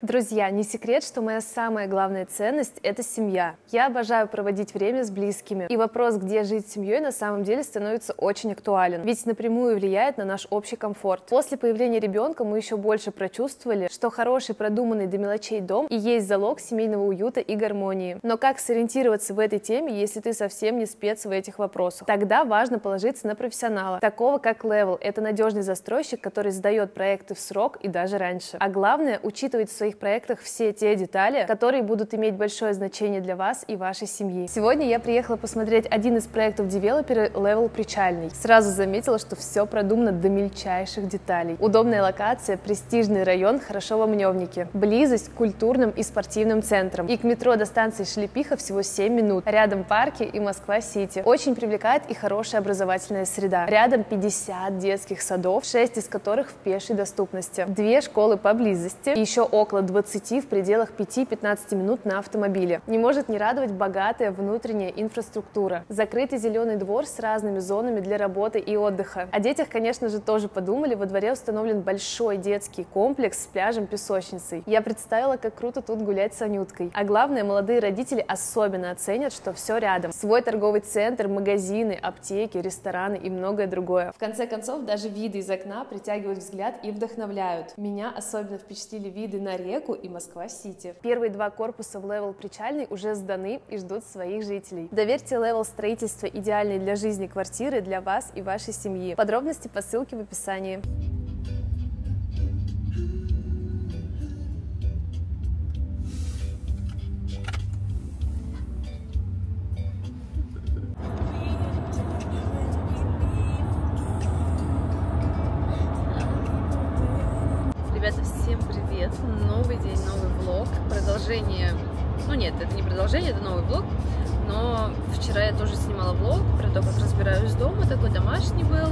Друзья, не секрет, что моя самая главная ценность – это семья. Я обожаю проводить время с близкими. И вопрос, где жить с семьей, на самом деле становится очень актуален. Ведь напрямую влияет на наш общий комфорт. После появления ребенка мы еще больше прочувствовали, что хороший, продуманный до мелочей дом и есть залог семейного уюта и гармонии. Но как сориентироваться в этой теме, если ты совсем не спец в этих вопросах? Тогда важно положиться на профессионала, такого как Level. Это надежный застройщик, который сдает проекты в срок и даже раньше. А главное, учитывать свои своих проектах все те детали, которые будут иметь большое значение для вас и вашей семьи. Сегодня я приехала посмотреть один из проектов девелопера Level Причальный. Сразу заметила, что все продумано до мельчайших деталей. Удобная локация, престижный район, хорошо в Амневнике. Близость к культурным и спортивным центрам. И к метро до станции Шлепиха всего 7 минут. Рядом парки и Москва-Сити. Очень привлекает и хорошая образовательная среда. Рядом 50 детских садов, 6 из которых в пешей доступности. Две школы поблизости. Еще около около 20 в пределах 5-15 минут на автомобиле. Не может не радовать богатая внутренняя инфраструктура. Закрытый зеленый двор с разными зонами для работы и отдыха. О детях, конечно же, тоже подумали. Во дворе установлен большой детский комплекс с пляжем-песочницей. Я представила, как круто тут гулять с Анюткой. А главное, молодые родители особенно оценят, что все рядом. Свой торговый центр, магазины, аптеки, рестораны и многое другое. В конце концов, даже виды из окна притягивают взгляд и вдохновляют. Меня особенно впечатлили виды на реку реку и Москва-Сити. Первые два корпуса в Level Причальный уже сданы и ждут своих жителей. Доверьте Level строительство идеальной для жизни квартиры для вас и вашей семьи. Подробности по ссылке в описании. Ребята, всем привет! Новый день, новый влог. Продолжение, ну нет, это не продолжение, это новый влог. Но вчера я тоже снимала влог про то, как разбираюсь дома, такой домашний был.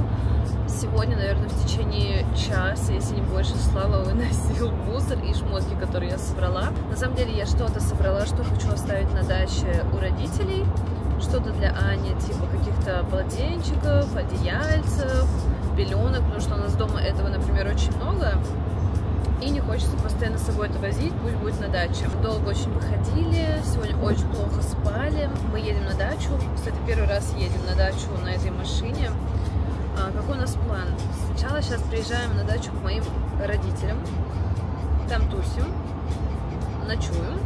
Сегодня, наверное, в течение часа, если не больше, Слава выносил мусор и шмотки, которые я собрала. На самом деле я что-то собрала, что хочу оставить на даче у родителей. Что-то для Ани, типа каких-то полотенчиков, одеяльцев, пеленок, потому что у нас дома этого, например, очень много и не хочется постоянно с собой это возить, пусть будет на даче. Долго очень выходили, сегодня очень плохо спали. Мы едем на дачу, кстати, первый раз едем на дачу на этой машине. А, какой у нас план? Сначала сейчас приезжаем на дачу к моим родителям, там тусим, ночуем,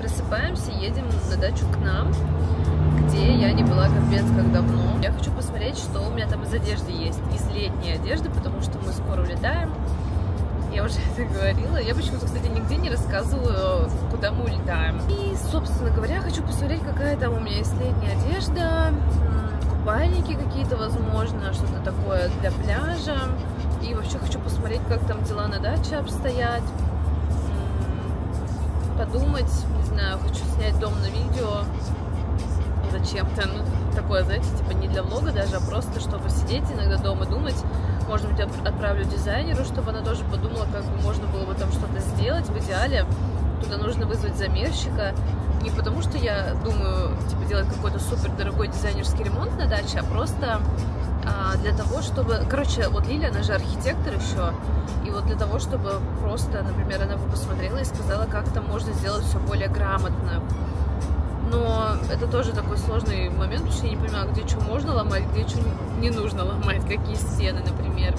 просыпаемся, едем на дачу к нам, где я не была капец как давно. Я хочу посмотреть, что у меня там из одежды есть, из летней одежды, потому что мы скоро улетаем я уже это говорила. Я почему-то, кстати, нигде не рассказываю, куда мы улетаем. И, собственно говоря, хочу посмотреть, какая там у меня есть летняя одежда, купальники какие-то, возможно, что-то такое для пляжа. И вообще хочу посмотреть, как там дела на даче обстоят. Подумать, не знаю, хочу снять дом на видео зачем-то. Ну, такое, знаете, типа не для влога даже, а просто, чтобы сидеть иногда дома думать, может быть, отправлю дизайнеру, чтобы она тоже подумала, как можно было бы там что-то сделать. В идеале туда нужно вызвать замерщика. Не потому, что я думаю, типа, делать какой-то супер дорогой дизайнерский ремонт на даче, а просто а, для того, чтобы... Короче, вот Лилия, она же архитектор еще, и вот для того, чтобы просто, например, она бы посмотрела и сказала, как там можно сделать все более грамотно но это тоже такой сложный момент, потому что я не понимаю, где что можно ломать, где что не нужно ломать, какие стены, например.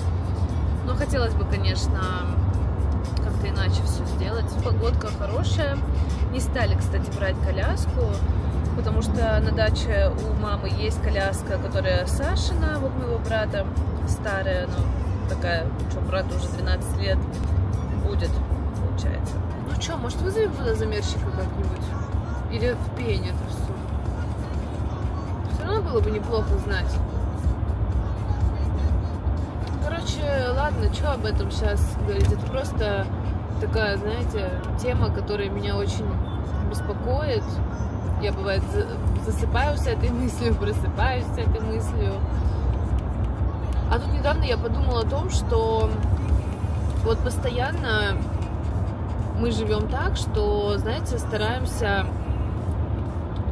Но хотелось бы, конечно, как-то иначе все сделать. Погодка хорошая. Не стали, кстати, брать коляску, потому что на даче у мамы есть коляска, которая Сашина, вот моего брата, старая, ну, такая, что брату уже 12 лет будет, получается. Ну что, может вызовем туда замерщика как-нибудь? Или в пене трясу. Все равно было бы неплохо знать. Короче, ладно, что об этом сейчас говорить? Это просто такая, знаете, тема, которая меня очень беспокоит. Я, бывает, засыпаю с этой мыслью, просыпаюсь с этой мыслью. А тут недавно я подумала о том, что вот постоянно мы живем так, что, знаете, стараемся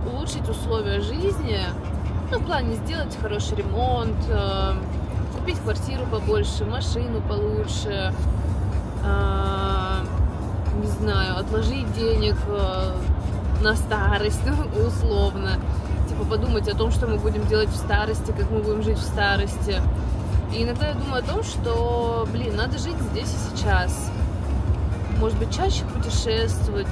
улучшить условия жизни, ну, в плане сделать хороший ремонт, э, купить квартиру побольше, машину получше, э, не знаю, отложить денег э, на старость, ну, условно. Типа подумать о том, что мы будем делать в старости, как мы будем жить в старости. И иногда я думаю о том, что, блин, надо жить здесь и сейчас. Может быть, чаще путешествовать.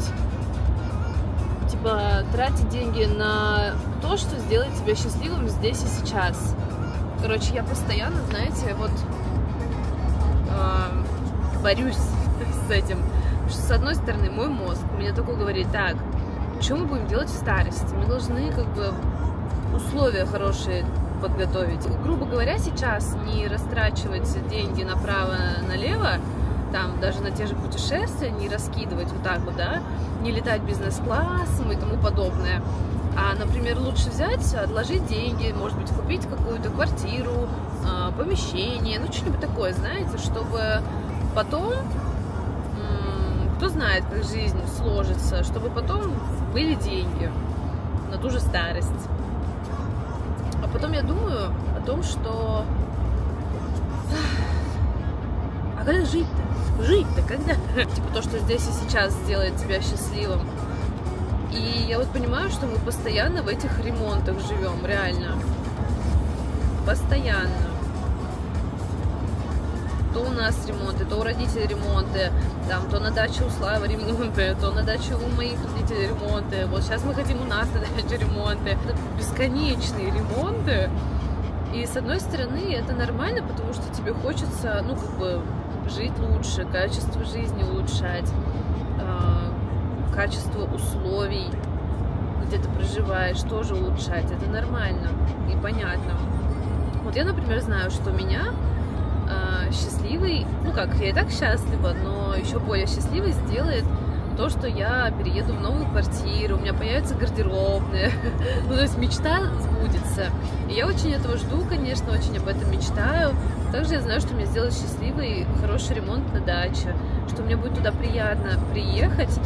Типа тратить деньги на то, что сделает тебя счастливым здесь и сейчас. Короче, я постоянно, знаете, вот э, борюсь с этим. Что, с одной стороны, мой мозг мне такой говорит, так, что мы будем делать в старости? Мы должны как бы условия хорошие подготовить. Грубо говоря, сейчас не растрачивать деньги направо-налево, там даже на те же путешествия, не раскидывать вот так вот, да, не летать бизнес-классом и тому подобное. А, например, лучше взять, отложить деньги, может быть, купить какую-то квартиру, а, помещение, ну что-нибудь такое, знаете, чтобы потом, кто знает, как жизнь сложится, чтобы потом были деньги на ту же старость. А потом я думаю о том, что... А когда жить-то? Жить-то когда? Типа то, что здесь и сейчас сделает тебя счастливым. И я вот понимаю, что мы постоянно в этих ремонтах живем, реально. Постоянно. То у нас ремонты, то у родителей ремонты, там, то на даче у Славы ремонты, то на даче у моих родителей ремонты. Вот сейчас мы хотим у нас на даче ремонты. Это бесконечные ремонты. И с одной стороны это нормально, потому что тебе хочется, ну, как бы, жить лучше, качество жизни улучшать качество условий, где ты проживаешь, тоже улучшать. Это нормально и понятно. Вот я, например, знаю, что меня э, счастливый, ну как, я и так счастлива, но еще более счастливой сделает то, что я перееду в новую квартиру, у меня появится гардеробная, ну то есть мечта сбудется. И я очень этого жду, конечно, очень об этом мечтаю. Также я знаю, что меня сделает счастливый хороший ремонт на даче, что мне будет туда приятно приехать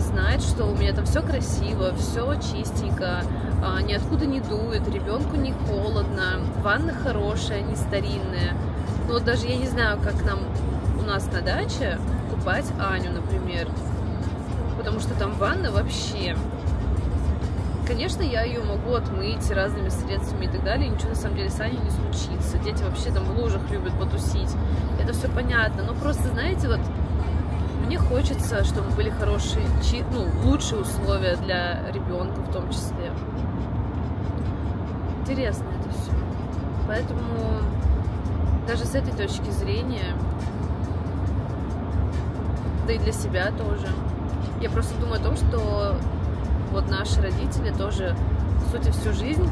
знать, что у меня там все красиво, все чистенько, а, ниоткуда не дует, ребенку не холодно, ванна хорошая, не старинная. Ну вот даже я не знаю, как нам у нас на даче купать Аню, например, потому что там ванна вообще. Конечно, я ее могу отмыть разными средствами и так далее, ничего на самом деле с Аней не случится. Дети вообще там в лужах любят потусить, это все понятно, но просто, знаете, вот мне хочется, чтобы были хорошие, ну, лучшие условия для ребенка в том числе. Интересно это все. Поэтому даже с этой точки зрения, да и для себя тоже, я просто думаю о том, что вот наши родители тоже, по сути, всю жизнь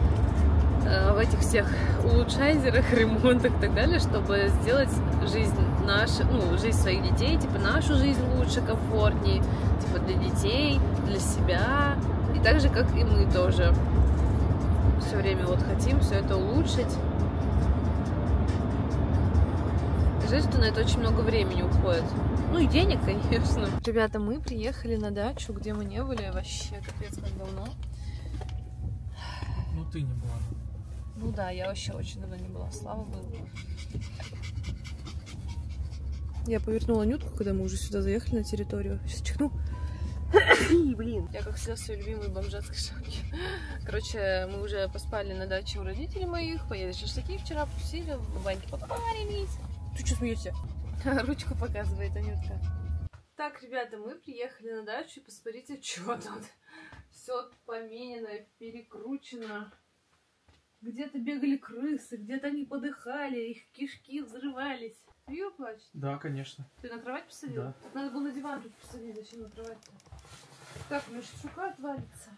Э, в этих всех улучшайзерах, ремонтах и так далее, чтобы сделать жизнь нашу, ну, жизнь своих детей, типа нашу жизнь лучше, комфортнее, типа для детей, для себя, и так же, как и мы тоже все время вот хотим все это улучшить. Жаль, что на это очень много времени уходит. Ну и денег, конечно. Ребята, мы приехали на дачу, где мы не были вообще капец как давно. Ну ты не была. Ну да, я вообще очень давно не была, слава богу. Я повернула нютку, когда мы уже сюда заехали на территорию. Сейчас чихну. Блин, я как всегда в своей любимой бомжатской шапке. Короче, мы уже поспали на даче у родителей моих, поели шашлыки вчера, посидели, в баньке попарились. Ты что смеешься? Ручку показывает Анютка. Так, ребята, мы приехали на дачу и посмотрите, что тут. Все поменено, перекручено. Где-то бегали крысы, где-то они подыхали, их кишки взрывались. Видел плачет? Да, конечно. Ты на кровать посадил? Да. Надо было на диван тут посадить, зачем на кровать-то? Так, у меня сейчас рука отвалится.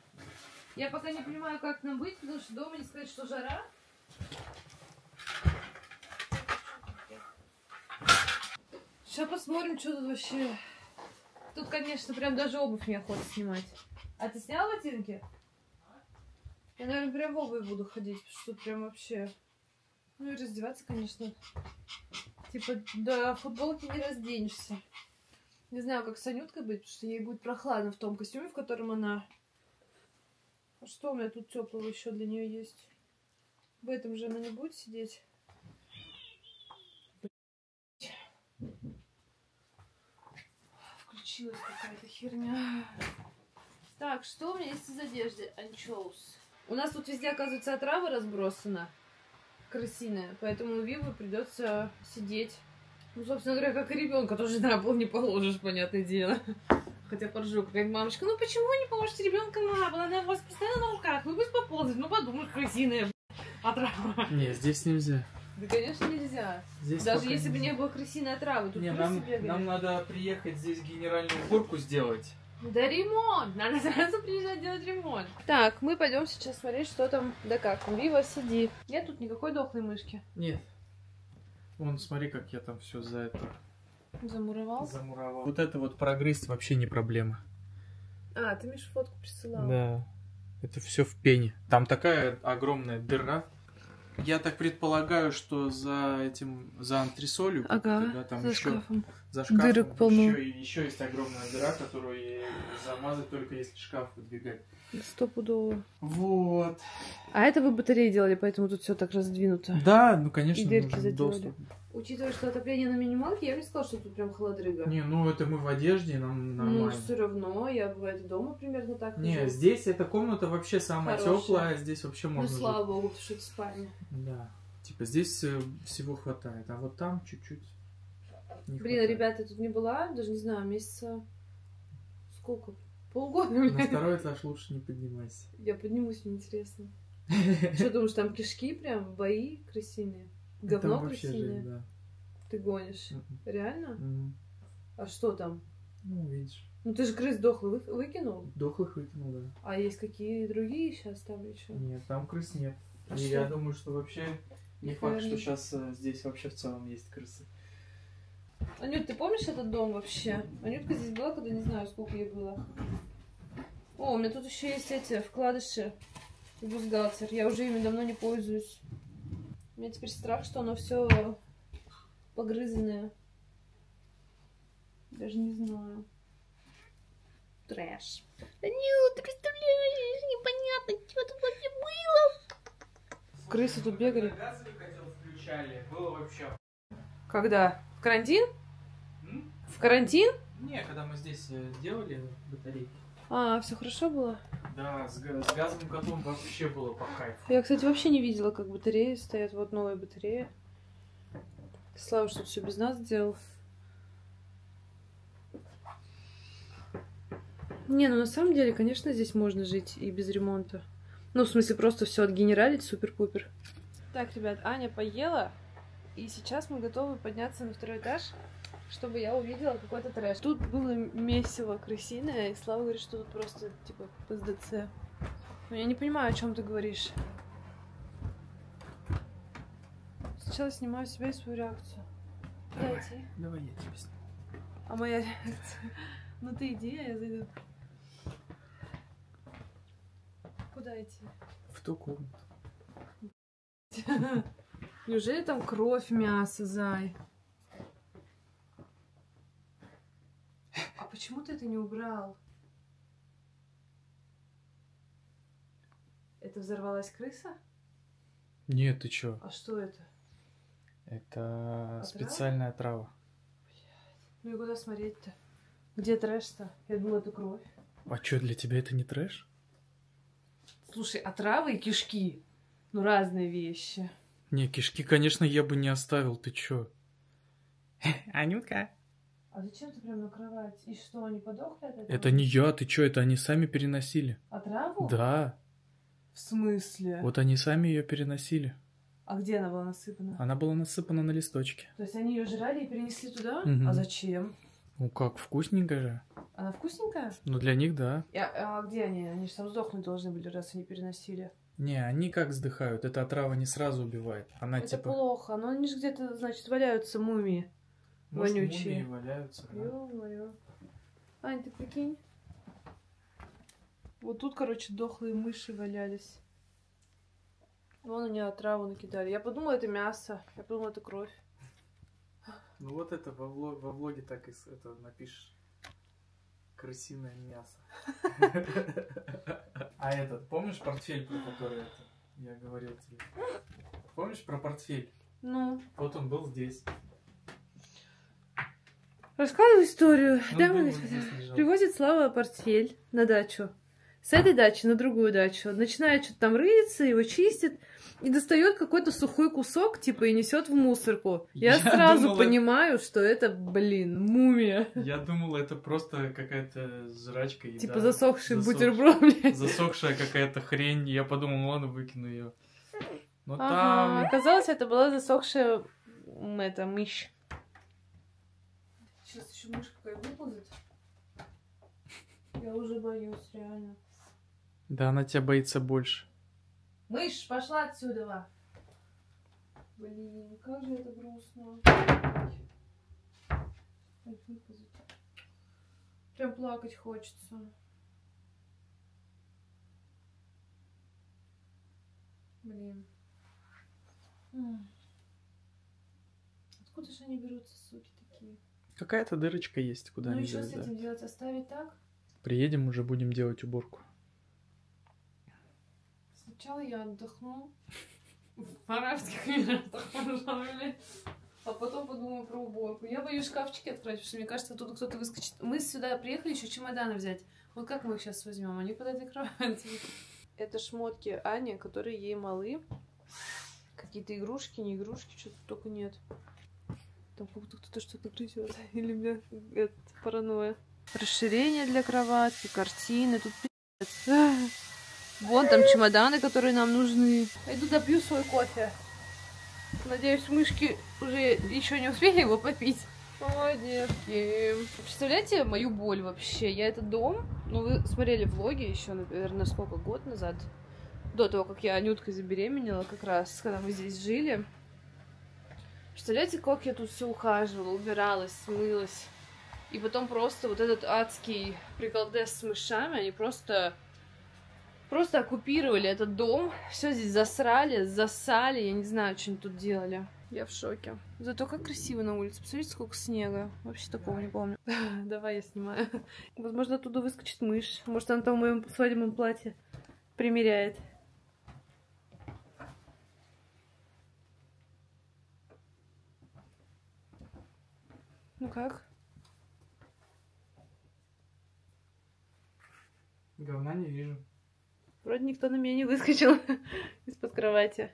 Я пока не понимаю, как нам быть, потому что дома не сказать, что жара. Сейчас посмотрим, что тут вообще. Тут, конечно, прям даже обувь неохота снимать. А ты снял ботинки? Я, наверное, прям в обуви буду ходить, потому что прям вообще... Ну и раздеваться, конечно. Типа, до футболки не разденешься. Не знаю, как с Анюткой быть, потому что ей будет прохладно в том костюме, в котором она... А что у меня тут теплого еще для нее есть? В этом же она не будет сидеть. Случилась какая-то херня. Так, что у меня есть из одежды? Анчоус. У нас тут везде, оказывается, отрава разбросана. Крысиная. Поэтому Виву придется сидеть. Ну, собственно говоря, как и ребенка тоже на пол не положишь, понятное дело. Хотя поржу, какая мамочка, ну почему не положите ребенка на пол? Она у вас постоянно на руках, вы пусть поползать, ну подумай, крысиная отрава. Не, здесь нельзя. Да, конечно, нельзя. Здесь Даже если бы не было крысиной отравы, тут Не, крысы нам, бегали. нам надо приехать здесь генеральную уборку сделать. Да ремонт! Надо сразу приезжать делать ремонт. Так, мы пойдем сейчас смотреть, что там, да как. Вива, сиди. Нет тут никакой дохлой мышки. Нет. Вон, смотри, как я там все за это Замуровал? замуровал. Вот это вот прогрызть вообще не проблема. А, ты Миша фотку присылал. Да. Это все в пене. Там такая огромная дыра. Я так предполагаю, что за этим, за антресолью, Ага, когда там за еще шкафом. За шкафом, Дырок полно. еще, еще есть огромная дыра, которую замазать только если шкаф выдвигать. Стопудово. Вот. А это вы батареи делали, поэтому тут все так раздвинуто. Да, ну конечно, И дырки заделали. доступ. Учитывая, что отопление на минималке, я бы не сказала, что тут прям холодрыга. Не, ну это мы в одежде, нам ну, нормально. все равно, я бывает дома примерно так Не, хожу. здесь эта комната вообще самая Хорошая. теплая, здесь вообще Ну, можно жить. слава богу, потому что это спальня. Да. Типа здесь всего хватает, а вот там чуть-чуть. Не Блин, хватает. ребята, я тут не была, даже не знаю, месяца... Сколько? Полгода, На второй этаж лучше не поднимайся. Я поднимусь, мне интересно. Что думаешь, там кишки прям, бои крысиные? Говно крысиное? да. Ты гонишь? Мгм. Реально? Мгм. А что там? Ну, видишь. Ну ты же крыс дохлый вы- выкинул? Дохлых выкинул, да. А есть какие другие сейчас там еще? Нет, там крыс нет. А И что? я думаю, что вообще не факт, что сейчас здесь вообще в целом есть крысы. Анют, ты помнишь этот дом вообще? Анютка здесь была, когда не знаю, сколько ей было. О, у меня тут еще есть эти вкладыши в бюстгальтер. Я уже ими давно не пользуюсь. У меня теперь страх, что оно все погрызенное. Даже не знаю. Трэш. Анют, ты представляешь, непонятно, что тут вообще было. Крысы тут бегали. Было вообще... Когда? В карантин? М? В карантин? Не, когда мы здесь э, делали батарейки. А, все хорошо было? Да, с, с газовым котлом вообще было по кайфу. Я, кстати, вообще не видела, как батареи стоят. Вот новая батарея. Слава, что все без нас сделал. Не, ну на самом деле, конечно, здесь можно жить и без ремонта. Ну, в смысле, просто все отгенералить супер-пупер. Так, ребят, Аня поела, и сейчас мы готовы подняться на второй этаж, чтобы я увидела какой-то трэш. Тут было месиво крысиное, и Слава говорит, что тут просто, типа, ПСДЦ. Но я не понимаю, о чем ты говоришь. Сначала снимаю себя и свою реакцию. Куда Давай. идти? Давай я тебе сниму. А моя реакция? Ну ты иди, а я зайду. Куда идти? В ту комнату. Неужели там кровь, мясо, зай? А почему ты это не убрал? Это взорвалась крыса? Нет, ты чё? А что это? Это Отрава? специальная трава. Ну и куда смотреть-то? Где трэш-то? Я думала, это кровь. А чё, для тебя это не трэш? Слушай, а травы и кишки? Ну, разные вещи. Не, кишки, конечно, я бы не оставил, ты чё? Анютка. А зачем ты прям на кровать? И что, они подохли от этого? Это не я, ты чё, это они сами переносили. А траву? Да, В смысле? вот они сами ее переносили. А где она была насыпана? Она была насыпана на листочке. То есть они ее жрали и перенесли туда? Мгм. А зачем? Ну как, вкусненько же. Она вкусненькая? Ну для них, да. И- А, а где они? Они же там сдохнуть должны были, раз они переносили. Не, они как вздыхают, эта отрава не сразу убивает. Она Это типа... плохо, но они же где-то, значит, валяются мумии. может, вонючие. мумии валяются. да. Ё-моё. Ань, ты прикинь? Вот тут, короче, дохлые мыши валялись. Вон они отраву накидали. Я подумала, это мясо. Я подумала, это кровь. Ну вот это во, влог- во влоге так и это напишешь. Крысиное мясо. А этот, помнишь портфель, про который это я говорил тебе? Помнишь про портфель? Ну, Вот он был здесь. Рассказывай историю. Ну, господа. здесь лежал. Привозит Слава портфель на дачу. С этой дачи на другую дачу. Начинает что-то там рыться, его чистит. И достает какой-то сухой кусок, типа, и несет в мусорку. Я, Я сразу думала- понимаю, что это, блин, мумия. Я думал, это просто какая-то жрачка. еда. Типа засохший Засох- бутерброд, блядь. Засохшая какая-то хрень. Я подумал, ну ладно, выкину ее. Но Ага, там... оказалось, это была засохшая это, мышь. Сейчас еще мышь какая выползет. Я уже боюсь, реально. Да, она тебя боится больше. Мышь, пошла отсюда. Блин, как же это грустно. Прям плакать хочется. Блин. Откуда же они берутся, суки такие? Какая-то дырочка есть, куда ну они и что с залезают. этим делать? Оставить так? Приедем, уже будем делать уборку. Сначала я отдохну. В арабских эмиратах, пожалуй. А потом подумаю про уборку. Я боюсь шкафчики открыть, потому что мне кажется, оттуда кто-то выскочит. Мы сюда приехали еще чемоданы взять. Вот как мы их сейчас возьмем? Они под этой кроватью. Это шмотки Ани, которые ей малы. Какие-то игрушки, не игрушки, что-то только нет. Там как будто кто-то что-то грызет. Или мне это паранойя. Расширение для кроватки, картины. Тут пи***ц. Вон там чемоданы, которые нам нужны. Пойду допью свой кофе. Надеюсь, мышки уже еще не успели его попить. Молодецки. Представляете мою боль вообще? Я этот дом, ну вы смотрели влоги еще, наверное, сколько, год назад? До того, как я Анюткой забеременела, как раз, когда мы здесь жили. Представляете, как я тут все ухаживала, убиралась, смылась. И потом просто вот этот адский приколдес с мышами, они просто Просто оккупировали этот дом, все здесь засрали, засали, я не знаю, что они тут делали. Я в шоке. Зато как красиво на улице. Посмотрите, сколько снега. Вообще такого не помню. Давай я снимаю. Возможно, оттуда выскочит мышь. Может, она там в моем свадебном платье примеряет. Ну как? Говна не вижу. Вроде никто на меня не выскочил из-под кровати.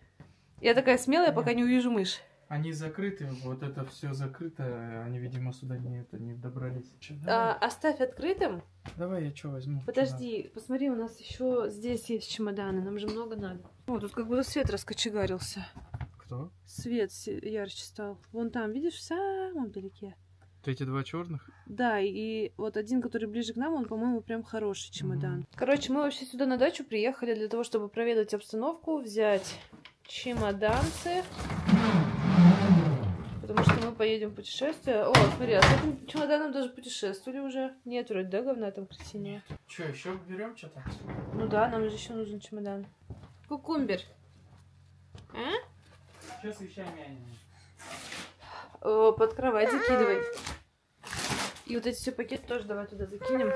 Я такая смелая, пока не увижу мышь. Они закрыты, вот это все закрыто, они, видимо, сюда не, это, не добрались. Чё, А, оставь открытым. давай я что возьму? Чё Подожди, посмотри, у нас еще здесь есть чемоданы, нам же много надо. О, тут как будто свет раскочегарился. надо? Кто? Свет ярче стал. Вон там, видишь, в самом далеке. Вот эти два черных? Да, и вот один, который ближе к нам, он, по-моему, прям хороший чемодан. Мгм. Короче, мы вообще сюда на дачу приехали для того, чтобы проведать обстановку, взять чемоданцы. Потому что мы поедем в путешествие. О, смотри, а с этим чемоданом даже путешествовали уже. Нет, вроде, да, говна там красивее. Че, еще берем что-то? Ну да, нам же еще нужен чемодан. Кукумбер. А? Сейчас вещами они. О, под кровать закидывай. И вот эти все пакеты тоже давай туда закинем.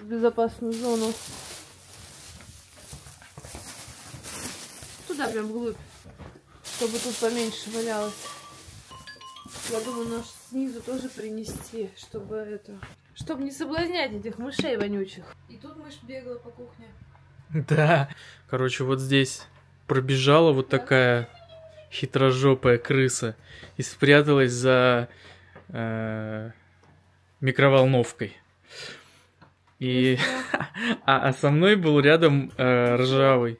В безопасную зону. Туда прям вглубь. Чтобы тут поменьше валялось. Я думаю, наш снизу тоже принести, чтобы это... Чтобы не соблазнять этих мышей вонючих. И тут мышь бегала по кухне. Да. Короче, вот здесь пробежала вот Да. такая хитрожопая крыса и спряталась за э, микроволновкой. И а, а со мной был рядом э, ржавый.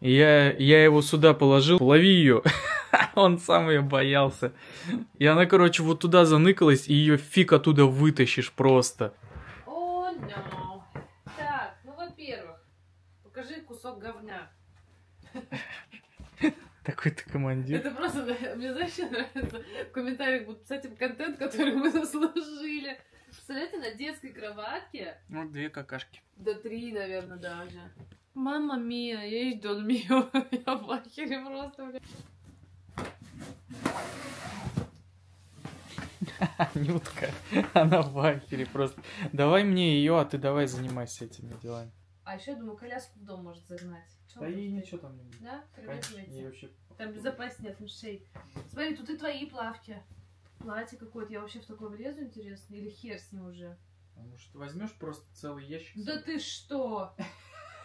И Я, я его сюда положил, лови ее. Он сам ее боялся. И она, короче, вот туда заныкалась, и ее фиг оттуда вытащишь просто. О, no. Так, ну, во-первых, покажи кусок говня. Такой ты командир. Это просто, да, мне знаешь, нравится? В комментариях будут писать им контент, который мы заслужили. Представляете, на детской кроватке, Ну, две какашки. до три, наверное, даже. Мама мия, я и дон мио. Я в ахере просто, бля. Анютка, она в ахере просто. Давай мне ее, а ты давай занимайся этими делами. А еще, я думаю, коляску в дом может загнать. Чё Да ей ничего там не будет. Да? Конечно, ей вообще... Там безопаснее от мышей. Смотри, тут и твои плавки. платье какое-то. Я вообще в такое влезу, интересно? Или хер с ним уже? А может, возьмешь просто целый ящик? Да ты что?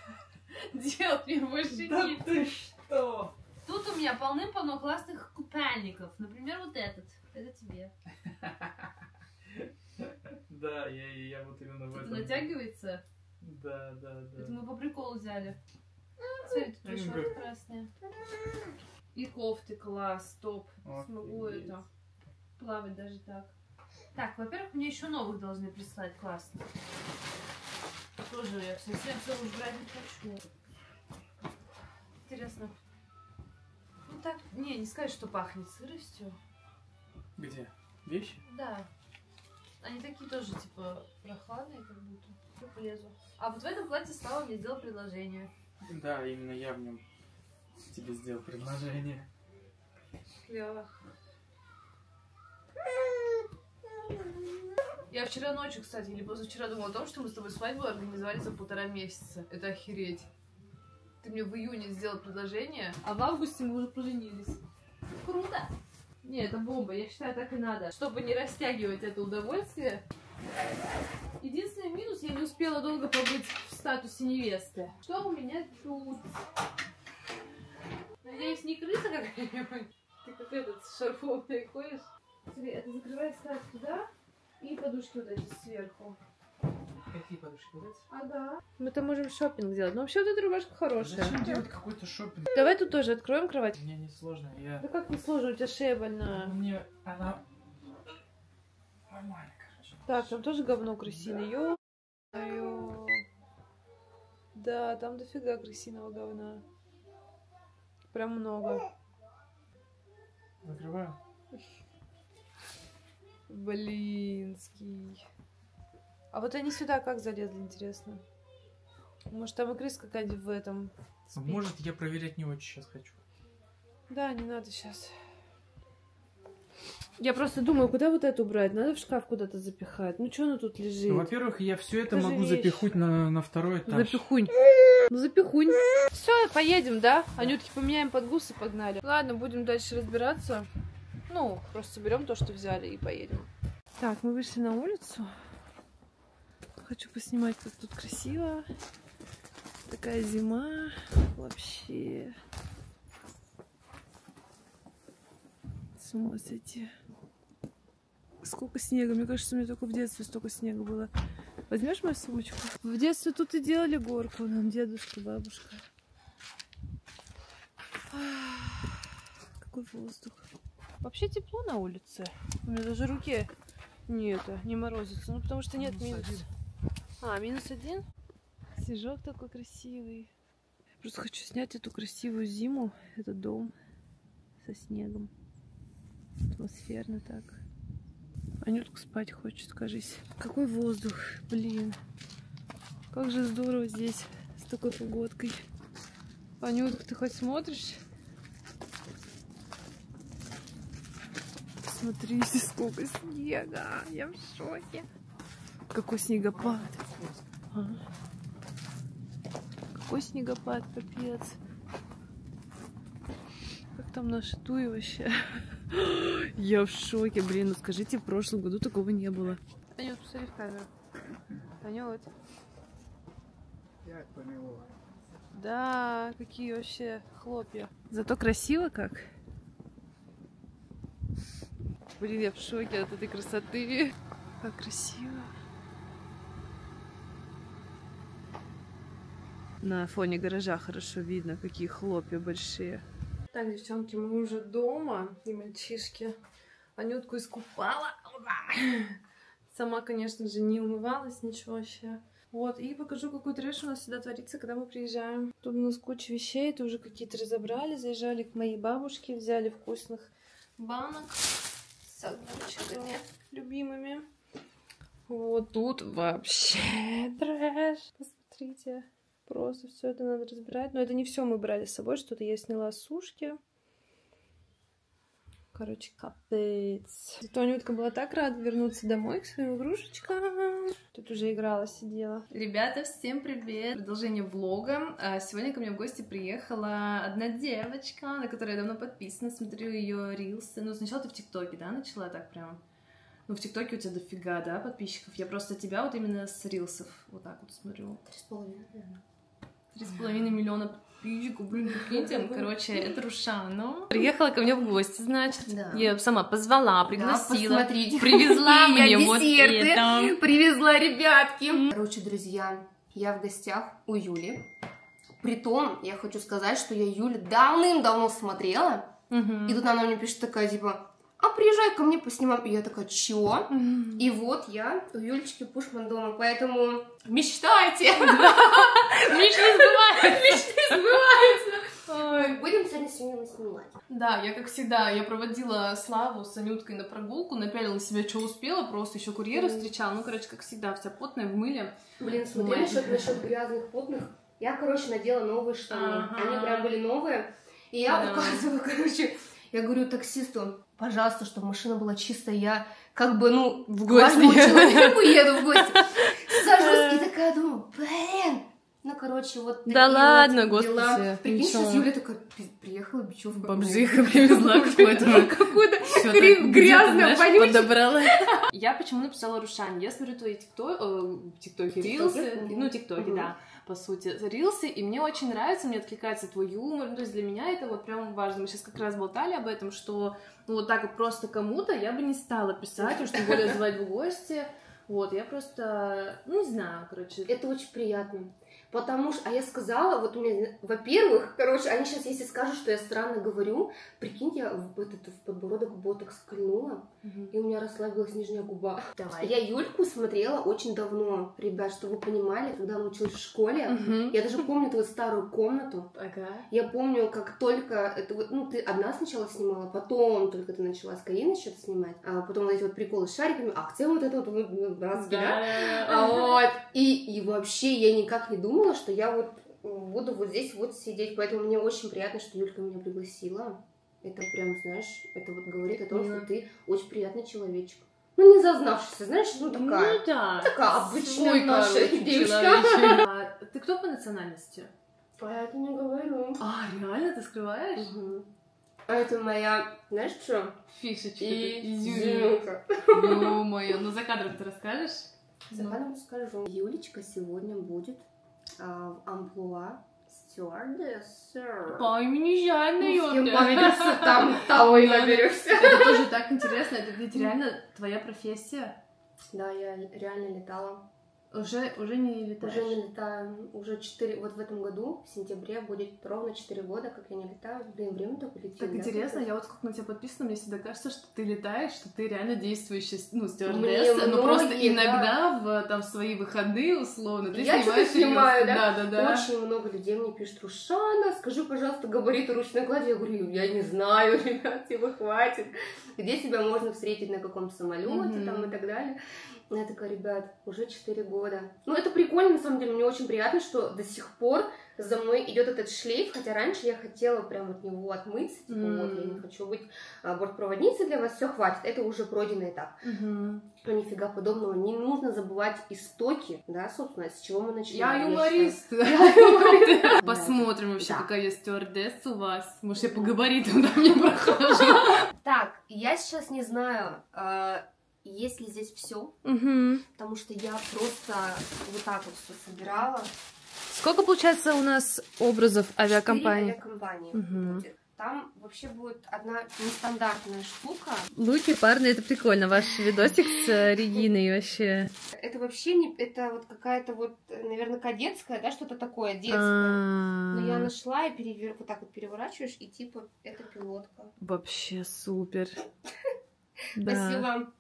Делать мне больше Да ты что? Тут у меня полным-полно классных купальников. Например, вот этот. Это тебе. Да, я, я вот именно в Это этом. натягивается. Да, да, да. Это мы по приколу взяли. Смотри, тут как- красные. И кофты класс, топ. Смогу Офигеть. это плавать даже так. Так, во-первых, мне еще новых должны прислать классно. Тоже я совсем целую брать не хочу. Интересно. Ну так, не, не сказать, что пахнет сыростью. Где? Вещи? Да. Они такие тоже, типа, прохладные, как будто. Я полезу. А вот в этом платье Слава мне сделал предложение. Да, именно я в нем тебе сделал предложение. Клево. Я вчера ночью, кстати, или позавчера думала о том, что мы с тобой свадьбу организовали за полтора месяца. Это охереть. Ты мне в июне сделал предложение, а в августе мы уже поженились. Круто! Не, это бомба, я считаю, так и надо. Чтобы не растягивать это удовольствие. Единственный минус, я не успела долго побыть в статусе невесты. Что у меня тут? Надеюсь, не крыса какая-нибудь? Ты как этот шарфом ходишь? Смотри, это закрывает ставь туда и подушки вот эти сверху. Какие подушки? Вот эти? Ага. Мы там можем шопинг делать. Но вообще вот эта рубашка хорошая. Зачем делать какой-то шопинг? Давай тут тоже откроем кровать. Мне не сложно, я... Да как не сложно, у тебя шея больная. Мне она... Нормально. Так, там тоже говно крысиное. Ё... Ё. Да, там дофига крысиного говна. Прям много. Закрываю. Блинский. А вот они сюда как залезли, интересно? Может, там и крыса какая-нибудь в этом спит? Может, я проверять не очень сейчас хочу. Да, не надо сейчас. Я просто думаю, куда вот эту брать? Надо в шкаф куда-то запихать. Ну, что она тут лежит? Ну, во-первых, я все это Это могу вещь. запихнуть на, на второй этаж. Запихунь. Ну, запихунь. Все, поедем, да? Анютки поменяем подгуз и погнали. Ладно, будем дальше разбираться. Ну, просто берем то, что взяли, и поедем. Так, мы вышли на улицу. Хочу поснимать, как тут красиво. Такая зима. Вообще. С ума сойти. Сколько снега. Мне кажется, у меня только в детстве столько снега было. Возьмешь мою сумочку? В детстве тут и делали горку. Нам дедушка, бабушка. Какой воздух. Вообще тепло на улице. У меня даже руки не это, не морозится. Ну, потому что нет Минус минус. А, минус один? Снежок такой красивый. Просто хочу снять эту красивую зиму, этот дом со снегом. Атмосферно так. Анютка спать хочет, кажись. Какой воздух, блин. Как же здорово здесь с такой погодкой. Анютка, ты хоть смотришь? Смотрите, сколько снега. Я в шоке. Какой снегопад. А. Какой снегопад, капец. Там наши туи вообще? Я в шоке, блин. Ну скажите, в прошлом году такого не было. Танют, посмотри в камеру. Танют. Я помилу. Да, какие вообще хлопья. Зато красиво как. Блин, я в шоке от этой красоты. Как красиво. На фоне гаража хорошо видно, какие хлопья большие. Так, девчонки, мы уже дома, и мальчишки Анютку искупала. Сама, конечно же, не умывалась, ничего вообще. Вот, и покажу, какой трэш у нас сюда творится, когда мы приезжаем. Тут у нас куча вещей, это уже какие-то разобрали, заезжали к моей бабушке, взяли вкусных банок с огурчиками любимыми. Вот тут вообще трэш. Посмотрите. Просто все это надо разбирать. Но это не все мы брали с собой. Что-то я сняла с сушки. Короче, капец. Тонютка была так рада вернуться домой к своим игрушечкам. Тут уже играла, сидела. Ребята, всем привет! Продолжение влога. А, Сегодня ко мне в гости приехала одна девочка, на которую я давно подписана. Смотрю ее рилсы. Ну, сначала ты в ТикТоке, да, начала так прям? Ну, в ТикТоке у тебя дофига, да, подписчиков? Я просто тебя вот именно с рилсов вот так вот смотрю. Три с половиной, наверное. Три с половиной миллиона подписчиков, блин, прикиньте. Короче, это Рушана. Приехала ко мне в гости, значит. Да. Я сама позвала, пригласила. посмотрите, Привезла мне вот это. Привезла, ребятки! Короче, друзья, я в гостях у Юли. Притом, я хочу сказать, что я Юлю давным-давно смотрела. И тут она мне пишет такая, типа, а приезжай ко мне поснимаем. И я такая, чё? И вот я у Юлечки Пушман дома, поэтому мечтайте! Мечты сбываются. Мечты сбываются! Будем сегодня семейно снимать. Да, я как всегда, я проводила Славу с Анюткой на прогулку, напялила себе, что успела, просто еще курьера встречала. Ну, короче, как всегда, вся потная в мыле. Блин, смотри, Мать. насчет, насчет грязных, потных. Я, короче, надела новые штаны. Они прям были новые. И я Да. показываю, короче, я говорю таксисту, пожалуйста, чтобы машина была чистая. Я как бы, ну, В гости. человеку еду в гости. Сажусь и такая думаю, блин. Ну, короче, вот Да вот ладно, дела. господи, Прикинь, ничего. сейчас Юля такая «Пи- приехала, бечевка. Бомжиха привезла. Какую-то так, грязную, вонючую. подобрала. Я почему написала Рушане? Я смотрю твои тикто- э, тиктоки, рилсы, ну, тиктоки, да, по сути, рилсы, и мне очень нравится, мне откликается твой юмор, ну, то есть для меня это вот прям важно. Мы сейчас как раз болтали об этом, что ну, вот так вот просто кому-то я бы не стала писать, уж тем более звать в гости. Вот, я просто, ну, не знаю, короче. Это очень приятно. Потому что, а я сказала, вот у меня, во-первых, короче, они сейчас, если скажут, что я странно говорю, прикинь, я в, этот, в подбородок ботокс кольнула, Мгм. и у меня расслабилась нижняя губа. Давай. Я Юльку смотрела очень давно, ребят, чтобы вы понимали, когда мы учились в школе. Мгм. Я даже помню твою старую комнату. Ага. Я помню, как только это вот, ну, ты одна сначала снимала, потом только ты начала с Кариной что-то снимать, а потом вот эти вот приколы с шариками, а в целом вот это вот, вот, вот, раз, да? А вот, и, и вообще я никак не думала, что я вот буду вот здесь вот сидеть, поэтому мне очень приятно, что Юлька меня пригласила. Это прям, знаешь, это вот говорит о том, Да. что ты очень приятный человечек. Ну, не зазнавшийся, знаешь, ну такая. Ну да. Такая обычная Свой, наша девочка. А ты кто по национальности? Поэтому не говорю. А, реально ты скрываешь? Мгм. А это моя, знаешь что? Фишечка. Изюминка. Ё-моё, ну за кадром ты расскажешь? За кадром скажу. Юлечка сегодня будет в амплуа стюардессы. По имени Жанна, Ну, с кем ёпта. поведешься, там того и наберешься. Это тоже так интересно, это ведь реально твоя профессия. Да, я реально летала. Уже, уже не летаешь. Уже не летаю. Уже 4... Вот в этом году, в сентябре, будет ровно 4 года, как я не летаю. Блин, время так летит. Так да, интересно, я вот сколько на тебя подписана, мне всегда кажется, что ты летаешь, что ты реально действующая, ну, стюардесса, но просто многие, иногда в там свои выходные, условно, ты Я снимаешь снимаю, да? Да, да, да. Очень много людей мне пишут, Рушана, скажи, пожалуйста, габариты ручной клади. Я говорю, я не знаю, ребят, его хватит. Где тебя можно встретить, на каком самолете Мгм. там и так далее. Я такая, ребят, уже 4 года. Ну, это прикольно, на самом деле, мне очень приятно, что до сих пор за мной идет этот шлейф, хотя раньше я хотела прям от него отмыться, типа, вот, я не хочу быть а, бортпроводницей для вас, все хватит, это уже пройденный этап. Мгм. Но нифига подобного, не нужно забывать истоки, да, собственно, с чего мы начали. Я юморист. Посмотрим вообще, какая стюардесса у вас. Может, я по габаритам там не прохожу. Так, я сейчас не знаю, э, есть ли здесь все, Мгм. потому что я просто вот так вот все собирала. Сколько получается у нас образов авиакомпании Мгм. будет. Там вообще будет одна нестандартная штука. Луки парные, это прикольно. Ваш видосик с э, Региной вообще. Это вообще не... Это вот какая-то вот, наверное, кадетская, да, что-то такое, детское. А, Но я нашла и перевер... вот так вот переворачиваешь, и типа это пилотка. Вообще супер. Спасибо.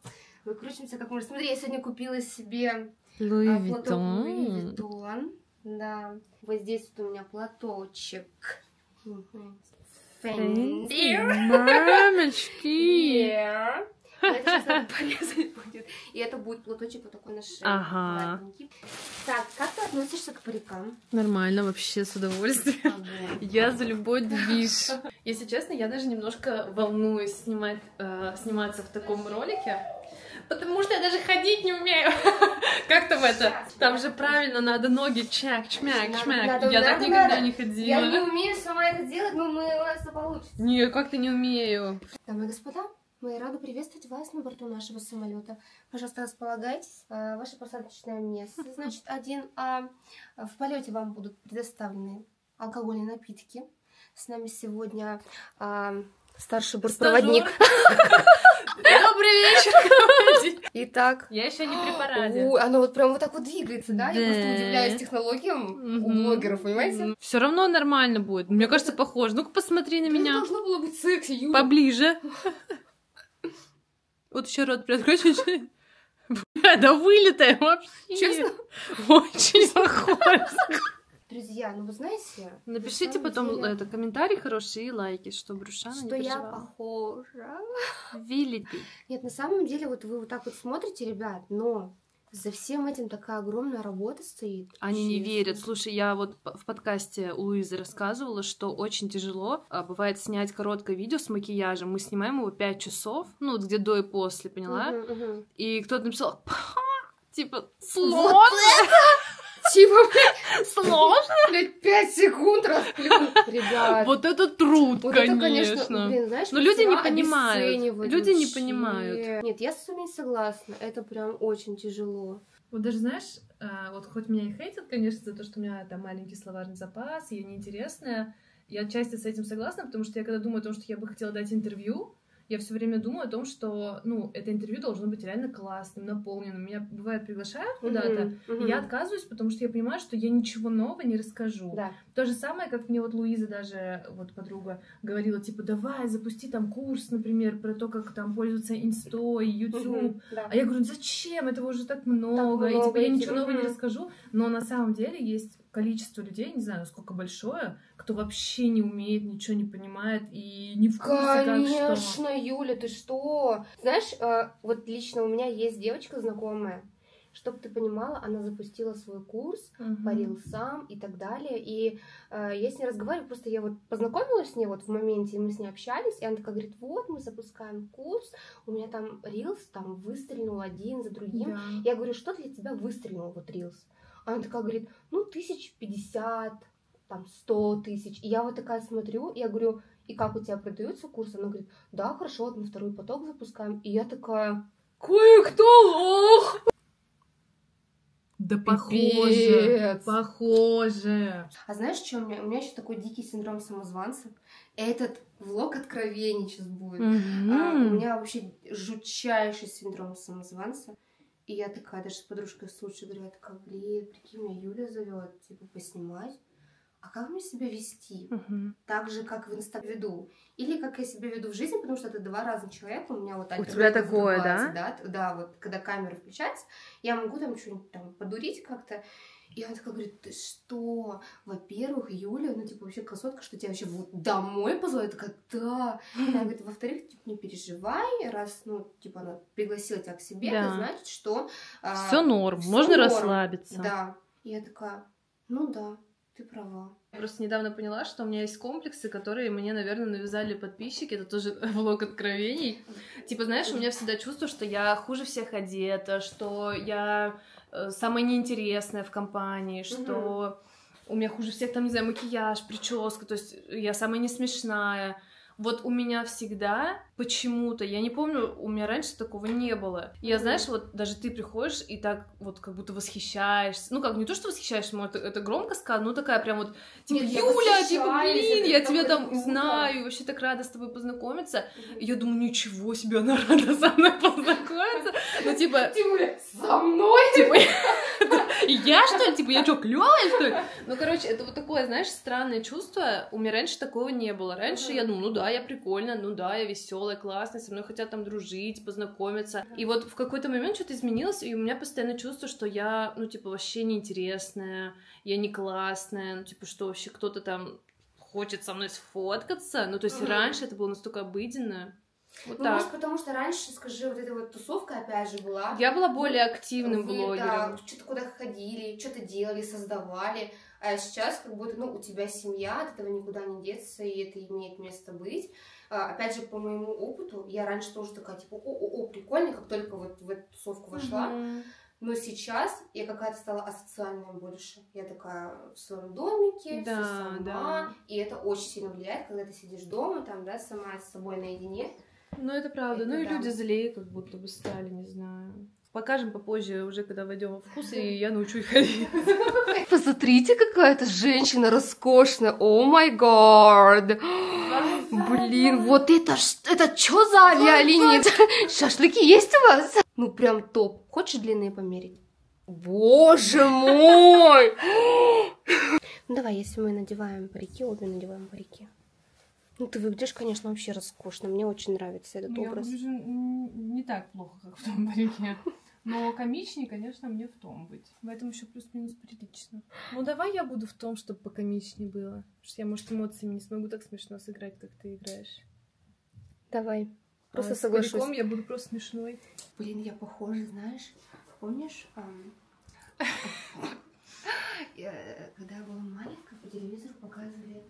Выкручиваемся как можно. Смотри, я сегодня купила себе Луи а, Vuitton. Vuitton. Да. Вот здесь вот у меня платочек. Fancy. Мамочки. Yeah. Это порезать будет. И это будет платочек вот такой на шее. Ага. Так, как-то относишься к парикам? Нормально, вообще, с удовольствием. Я за любой движ. Если честно, я даже немножко волнуюсь снимать, э, сниматься в таком ролике, потому что я даже ходить не умею. Как там это? Там же правильно надо ноги чак, чмяк, чмяк. Я так никогда не Я не ходила. умею сама это делать, но мы, у нас это получится. Не, как-то не умею. Дамы и господа, мы рады приветствовать вас на борту нашего самолета. Пожалуйста, располагайтесь. А, Ваше посадочное место, значит, один А. В полете вам будут предоставлены алкогольные напитки. С нами сегодня а, старший бортпроводник. Добрый вечер. Итак, Я еще не при параде. у, оно вот прям вот так вот двигается, да? Я просто удивляюсь технологиям у блогеров, понимаете? Все равно нормально будет. Мне кажется, похоже. Ну-ка, посмотри на меня. должно было быть секси, Юля. Поближе. Вот еще рот приоткрой чуть-чуть. Бля, да вылетаем вообще. Честно? Очень похоже. Друзья, ну вы знаете, Напишите потом деле- это комментарий хороший и лайки, чтобы Рушана что не я переживала. похожа. Вилити. Нет, на самом деле, вот вы вот так вот смотрите, ребят, но за всем этим такая огромная работа стоит. Они не Честно. верят. Слушай, я вот в подкасте у Луизы рассказывала, что очень тяжело а, бывает снять короткое видео с макияжем. Мы снимаем его 5 часов, ну, вот где до и после, поняла? Мгм, мгм. И кто-то написал, «Ха, типа, Вот сложно, Типа, сложно. блядь, пять секунд расплюнуть, ребят. Вот это труд, Вот это, конечно. блин, знаешь, Но люди не понимают. Люди не вообще. понимают. Нет, я с вами согласна, это прям очень тяжело. Вот даже, знаешь, а, вот хоть меня и хейтят, конечно, за то, что у меня там маленький словарный запас, я неинтересная, я отчасти с этим согласна, потому что я когда думаю о том, что я бы хотела дать интервью, я все время думаю о том, что, ну, это интервью должно быть реально классным, наполненным. Меня, бывает, приглашают куда-то, мгм. и я отказываюсь, потому что я понимаю, что я ничего нового не расскажу. Да. То же самое, как мне вот Луиза даже, вот подруга, говорила, типа, давай, запусти там курс, например, про то, как там пользоваться инстой, YouTube. Да. А я говорю, «Ну зачем? Этого уже так много. и много, типа я и ничего нового не мгм. расскажу. Но на самом деле есть количество людей, не знаю, насколько большое, кто вообще не умеет, ничего не понимает и не в курсе, как что. Конечно, Юля, ты что? Знаешь, э, вот лично у меня есть девочка знакомая, чтобы ты понимала, она запустила свой курс, Мгм. парил сам и так далее. И э, я с ней разговариваю, просто я вот познакомилась с ней вот в моменте, мы с ней общались, и она такая говорит, вот, мы запускаем курс, у меня там Рилс там выстрелил один за другим. Да. Я говорю, что для тебя выстрелил вот Рилс? Она такая говорит, ну, тысяч пятьдесят, там, сто тысяч. И я вот такая смотрю, я говорю, и как у тебя продается курс? Она говорит, да, хорошо, вот мы второй поток запускаем. И я такая, кое-кто лох! Да похоже. Пипец. Похоже. А знаешь, что у меня? У меня еще такой дикий синдром самозванца. Этот влог откровений сейчас будет. А, у меня вообще жутчайший синдром самозванца. И я такая, даже с подружкой слушаю, говорю, я такая, блин, прикинь, меня Юля зовет, типа, поснимать. А как мне себя вести? Мгм. Так же, как в инста веду. Или как я себя веду в жизни, потому что это два разных человека. У меня вот У тебя такое, взрывается, да? Да, вот когда камера включается, я могу там что-нибудь там подурить как-то. И она такая говорит, ты что? Во-первых, Юля, ну, типа, вообще красотка, что тебя вообще вот домой позвала? Я такая, да. Она говорит, во-вторых, типа, не переживай, раз, ну, типа, она пригласила тебя к себе, Да. это значит, что... а, Все норм, всё можно норм. расслабиться. Да. И я такая, ну да, ты права. Я просто недавно поняла, что у меня есть комплексы, которые мне, наверное, навязали подписчики. Это тоже влог откровений. Типа, знаешь, у меня всегда чувство, что я хуже всех одета, что я э, самая неинтересная в компании, что у меня хуже всех там, не знаю, макияж, прическа, то есть я самая не смешная. Вот у меня всегда почему-то, я не помню, у меня раньше такого не было. Я, знаешь, вот даже ты приходишь и так вот как будто восхищаешься. Ну как, не то, что восхищаешься, может, это, громко сказано, ну такая прям вот, типа, Нет, Юля, типа, блин, я тебя там круто. знаю, вообще так рада с тобой познакомиться. И я думаю, ничего себе, она рада со мной познакомиться. Ну, типа, Тимуля, со мной? типа, я что ли? Типа, я что, клевая, что ли? Ну, короче, это вот такое, знаешь, странное чувство. У меня раньше такого не было. Раньше я думала, ну да, я прикольная, ну да, я веселая, классная, со мной хотят там дружить, познакомиться. И вот в какой-то момент что-то изменилось, и у меня постоянно чувство, что я, ну, типа, вообще неинтересная, я не классная, ну, типа, что вообще кто-то там хочет со мной сфоткаться. Ну, то есть Мгм. раньше это было настолько обыденно. Вот Ну, так. может, потому что раньше, скажи, вот эта вот тусовка опять же была. Я была более активным Вы, блогером. да, что-то куда ходили, что-то делали, создавали. А сейчас как будто, ну, у тебя семья, от этого никуда не деться, и это имеет место быть. А, опять же, по моему опыту, я раньше тоже такая, типа, о-о-о, прикольно, как только вот в эту тусовку вошла. Но сейчас я какая-то стала асоциальная больше. Я такая в своем домике, Да, сама. да. И это очень сильно влияет, когда ты сидишь дома, там, да, сама с собой наедине. Ну, это правда. Это ну, и да. люди злее как будто бы стали, не знаю. Покажем попозже, уже когда войдем во вкус, и я научу их ходить. Посмотрите, какая то женщина роскошная. О май гад. Блин, вот это это что за авиалиния? Шашлыки есть у вас? Ну прям топ. Хочешь длинные померить? Боже мой! Ну давай, если мы надеваем парики, обе надеваем парики. Ну ты выглядишь, конечно, вообще роскошно. Мне очень нравится этот я образ. выгляжу н- не так плохо, как в том парике. Но комичнее, конечно, мне в том быть. В этом еще плюс-минус прилично. Ну давай я буду в том, чтобы покомичнее было. Потому что я, может, эмоциями не смогу так смешно сыграть, как ты играешь. Давай. Просто А с соглашусь. париком я буду просто смешной. Блин, я похожа, знаешь, помнишь, ам, э, когда я была маленькая, по телевизору показывали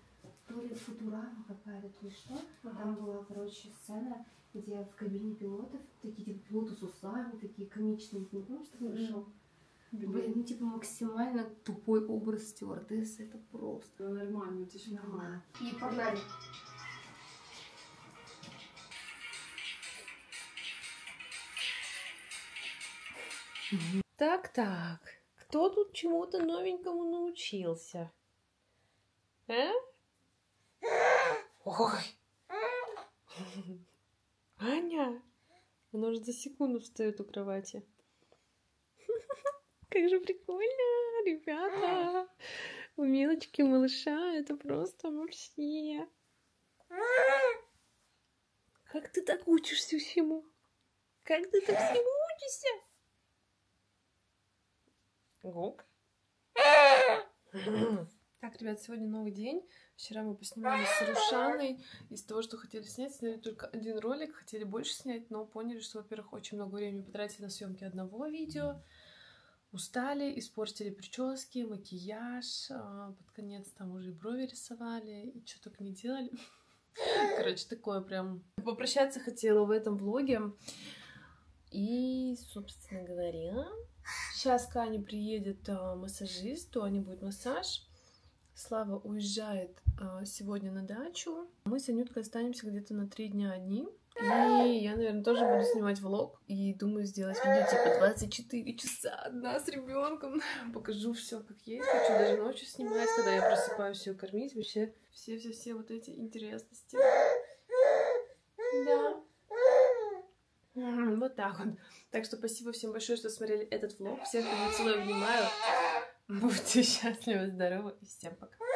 то ли Футурама какая-то, то ли что. Там была, короче, сцена, где в кабине пилотов такие типа пилоты с усами, такие комичные. Ты не помнишь Мгм. шоу? Блин, ну типа максимально тупой образ стюардессы, это просто. Ну, нормально, у тебя Нормально. И погнали. Так-так, кто тут чему-то новенькому научился? А? Ой. Аня, она уже за секунду встает у кровати. Как же прикольно, ребята. У Милочки малыша это просто вообще. Как ты так учишься всему? Как ты так всему учишься? Гук. Так, ребят, сегодня новый день. Вчера мы поснимали с Рушаной. Из того, что хотели снять, сняли только один ролик. Хотели больше снять, но поняли, что, во-первых, очень много времени потратили на съемки одного видео. Устали, испортили прически, макияж. а, Под конец там уже и брови рисовали, и что только не делали. Короче, такое прям... Попрощаться хотела в этом влоге. И, собственно говоря, Сейчас к Ане приедет а, массажист, то Ане будет массаж. Слава уезжает а, сегодня на дачу. Мы с Анюткой останемся где-то на три дня одни. И я, наверное, тоже буду снимать влог. И думаю сделать видео типа 24 часа одна с ребенком. Покажу все как есть. Хочу даже ночью снимать, когда я просыпаюсь ее кормить. Вообще все-все-все вот эти интересности. Да. Вот так вот. Так что спасибо всем большое, что смотрели этот влог. Всех целую, обнимаю. Будьте счастливы, здоровы и всем пока.